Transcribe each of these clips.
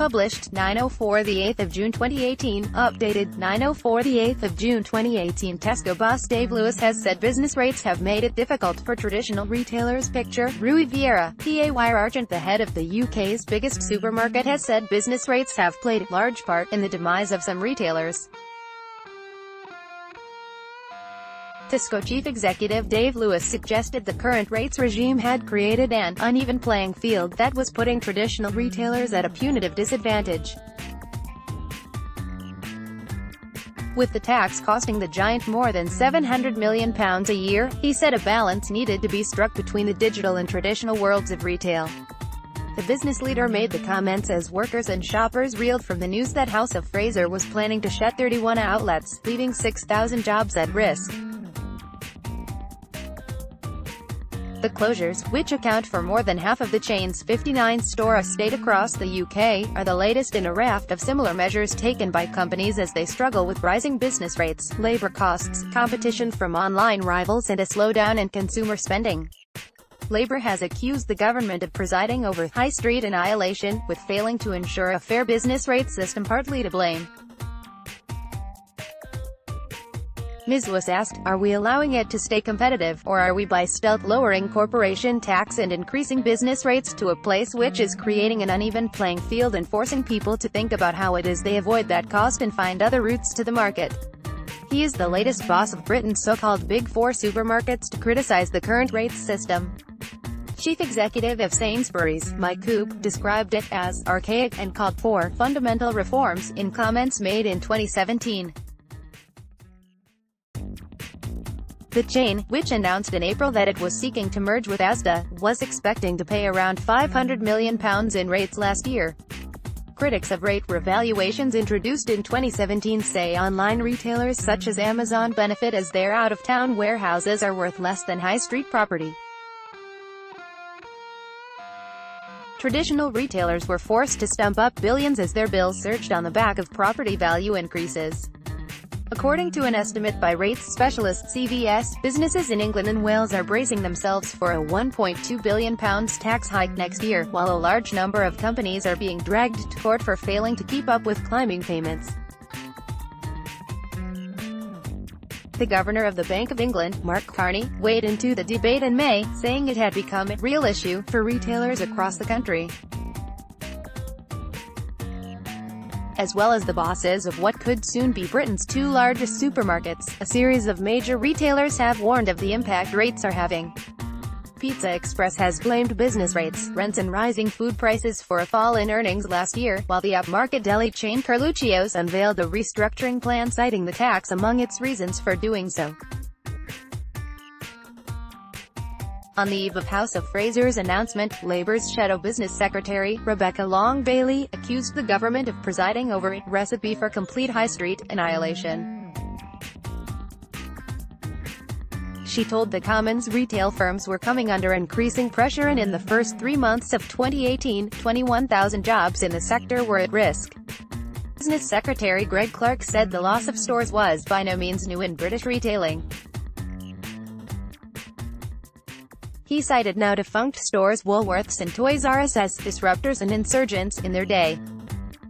Published, 904 the 8th of June 2018. Updated, 904 the 8th of June 2018. Tesco boss Dave Lewis has said business rates have made it difficult for traditional retailers. Picture, Rui Vieira, PAY Archant the head of the UK's biggest supermarket has said business rates have played a large part in the demise of some retailers. Tesco chief executive Dave Lewis suggested the current rates regime had created an uneven playing field that was putting traditional retailers at a punitive disadvantage. With the tax costing the giant more than £700 million a year, he said a balance needed to be struck between the digital and traditional worlds of retail. The business leader made the comments as workers and shoppers reeled from the news that House of Fraser was planning to shut 31 outlets, leaving 6,000 jobs at risk. The closures, which account for more than half of the chain's 59-store estate across the UK, are the latest in a raft of similar measures taken by companies as they struggle with rising business rates, labour costs, competition from online rivals and a slowdown in consumer spending. Labour has accused the government of presiding over high street annihilation, with failing to ensure a fair business rate system partly to blame. Ms. asked, are we allowing it to stay competitive, or are we by stealth lowering corporation tax and increasing business rates to a place which is creating an uneven playing field and forcing people to think about how it is they avoid that cost and find other routes to the market. He is the latest boss of Britain's so-called Big Four supermarkets to criticize the current rates system. Chief Executive of Sainsbury's, Mike Coupe, described it as archaic and called for fundamental reforms in comments made in 2017. The chain, which announced in April that it was seeking to merge with Asda, was expecting to pay around £500 million in rates last year. Critics of rate revaluations introduced in 2017 say online retailers such as Amazon benefit as their out-of-town warehouses are worth less than high street property. Traditional retailers were forced to stump up billions as their bills surged on the back of property value increases. According to an estimate by rates specialist CVS, businesses in England and Wales are bracing themselves for a £1.2 billion tax hike next year, while a large number of companies are being dragged to court for failing to keep up with climbing payments. The governor of the Bank of England, Mark Carney, weighed into the debate in May, saying it had become a real issue for retailers across the country. As well as the bosses of what could soon be Britain's two largest supermarkets. A series of major retailers have warned of the impact rates are having. Pizza Express has blamed business rates, rents and rising food prices for a fall in earnings last year, while the upmarket deli chain Carluccio's unveiled a restructuring plan citing the tax among its reasons for doing so. On the eve of House of Fraser's announcement, Labour's Shadow Business Secretary, Rebecca Long Bailey, accused the government of presiding over a recipe for complete high street annihilation. She told the Commons retail firms were coming under increasing pressure and in the first three months of 2018, 21,000 jobs in the sector were at risk. Business Secretary Greg Clark said the loss of stores was by no means new in British retailing. He cited now defunct stores Woolworths and Toys R Us as disruptors and insurgents in their day.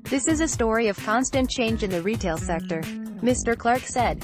This is a story of constant change in the retail sector. Mr. Clark said.